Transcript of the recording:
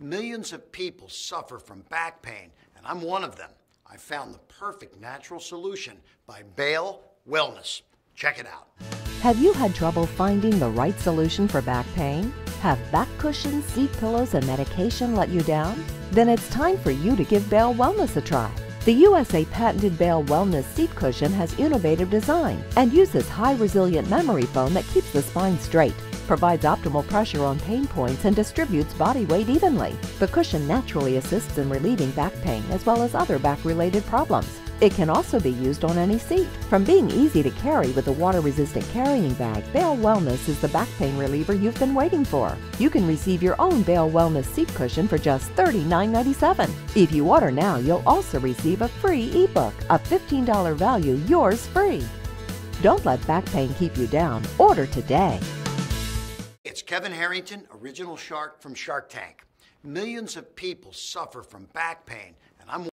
Millions of people suffer from back pain, and I'm one of them. I found the perfect natural solution by Bael Wellness. Check it out. Have you had trouble finding the right solution for back pain? Have back cushions, seat pillows, and medication let you down? Then it's time for you to give Bael Wellness a try. The USA patented Bael Wellness seat cushion has innovative design and uses high resilient memory foam that keeps the spine straight, provides optimal pressure on pain points, and distributes body weight evenly. The cushion naturally assists in relieving back pain as well as other back related problems. It can also be used on any seat. From being easy to carry with a water-resistant carrying bag, Bael Wellness is the back pain reliever you've been waiting for. You can receive your own Bael Wellness seat cushion for just $39.97. If you order now, you'll also receive a free ebook, a $15 value, yours free. Don't let back pain keep you down. Order today. Kevin Harrington, original shark from Shark Tank. Millions of people suffer from back pain, and I'm